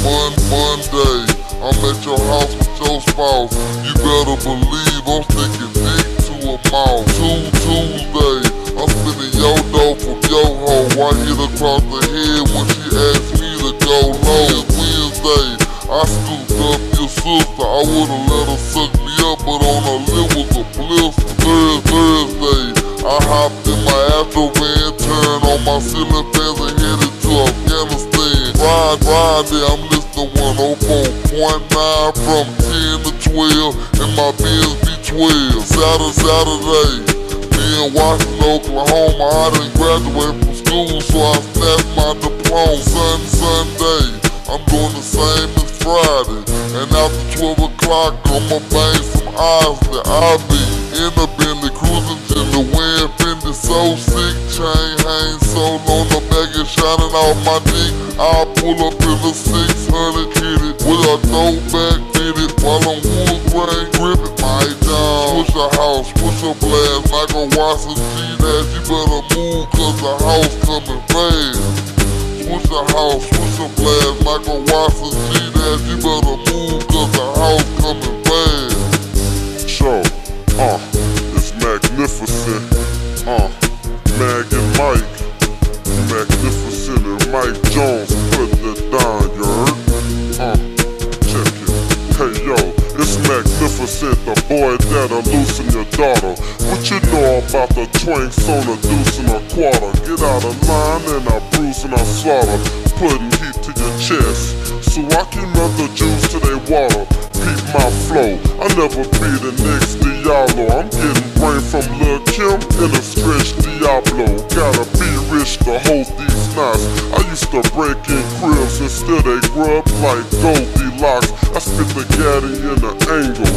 Mon Monday, I'm at your house with your spouse. You better believe I'm sticking dick to a mouth. Two Tuesday, I'm spinning your dough from your hoe. I hit across the head when she asked me to go low. Wednesday, I scooped up your sister. I would've let her suck me up, but on her lip was a blister. Thursday, I hopped in my Astro van, turned on my ceiling fans and to Afghanistan. Friday, I'm listening 104.9 from 10 to 12 in my Benz V12. Saturday, Saturday, me in Washington, Oklahoma. I done graduated from school, so I snatched my diploma. Sun, Sunday, I'm doing the same as Friday. And after 12 o'clock, I'ma bang some eyes that I be in the Bentley cruising in the wind. Fendi so sick, chain hang so on the bag is shining off my dick. I pull up in the 600 kitty with a throwback fitted while I'm wood grain gripping my job. Switch the house, switch a blast, like a Watson G that you better move cause the house coming fast. Switch the house, switch a blast, like a Watson G that you better move cause the house coming boy that'll loosen your daughter. What you know about the a deuce and a quarter? Get out of line and I bruise and I slaughter, putting heat to your chest. So I can melt the juice to they water. Keep my flow, I never be the next Diablo. I'm getting brain from Lil Kim in a stretch Diablo. Gotta be rich to hold these knots. I used to break in cribs still they grub like I spit the gaddy in an angle.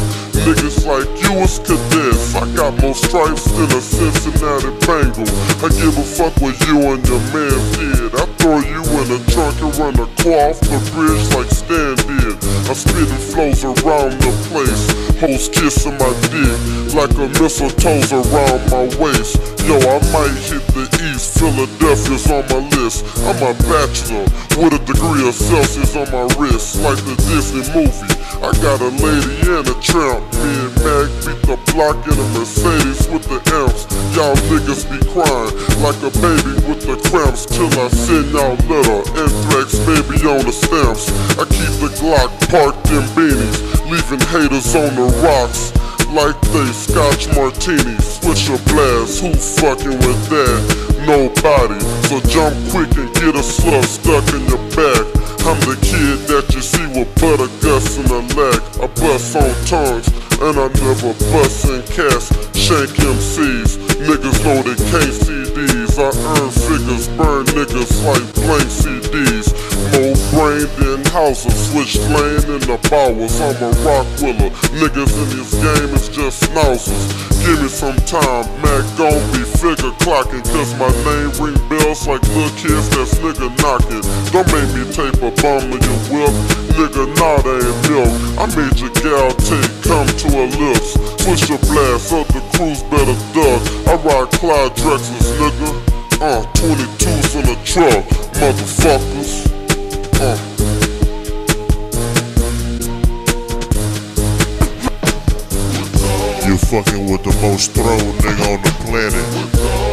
Niggas like you is cadets. I got more stripes than a Cincinnati Bengal. I give a fuck what you and your man did. I throw you in the trunk and run a car off the bridge like Stan did. I'm spitting flows around the place. Hoes kissing my dick like a mistletoe's around my waist. Yo, I might hit the east. Philadelphia's on my list. I'm a bachelor with a degree of Celsius on my wrist, like the Disney movie. I got a lady and a tramp. Me and Mag beat the block in a Mercedes with the amps. Y'all niggas be crying like a baby with the cramps till I send y'all letter. Anthrax baby on the stamps. I keep the Glock parked in beanies, leaving haters on the rocks like they scotch martinis. Switch a blast, who fucking with that? Nobody. So jump quick and get a slug stuck in your back. I'm the kid that you see with butter guts in the leg. I bust on tongues and I never bust in cats. Shank MCs, niggas know they can't these. I earn figures, burn niggas like blank CDs. More of switch lane in the bowers. I'm a rock willer. Niggas in this game is just schnauzers. Give me some time, Mac gon' be figure clocking. Cause my name ring bells like little kids that's nigga knocking. Don't make me tape a bum of your whip. Nigga, nah, that ain't milk. I made your gal take come to her lips. Push your blast, up the crews better duck. I ride Clyde Drexlers, fucking with the most thrown nigga on the planet.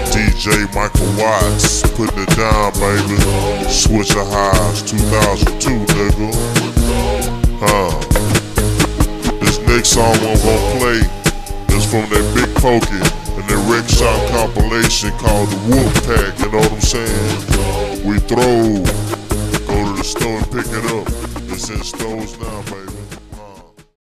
DJ Michael Watts, putting it down, baby. Swishahouse, 2002, nigga. Huh. This next song I'm gonna play is from that Big Pokey and that Rick Shot compilation called the Wolf Pack, you know what I'm saying? We throw, go to the store and pick it up. It's in stores now, baby.